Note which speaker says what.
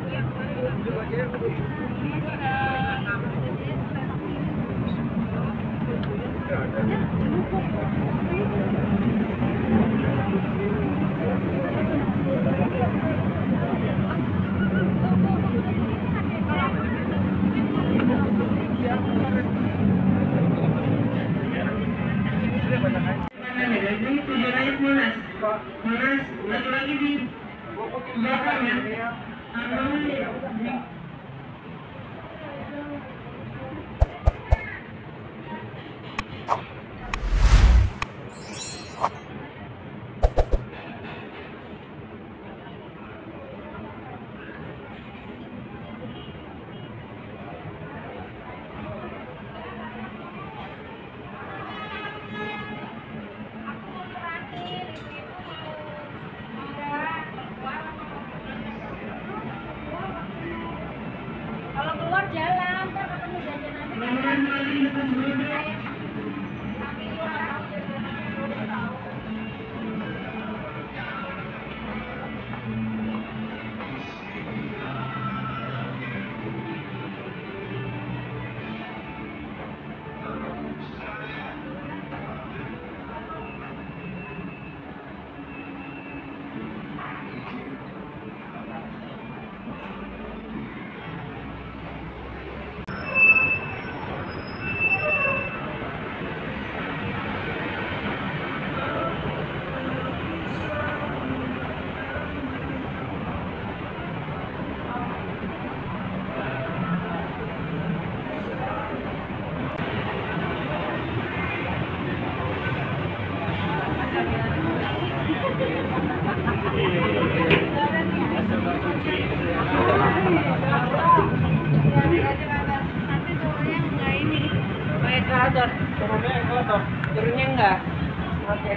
Speaker 1: Buenas, buenas, buenas, buenas, buenas, buenas, Thank you. നമ്മുടെ നാടിന്റെ സമൃദ്ധിയോ turunnya enggak oke okay.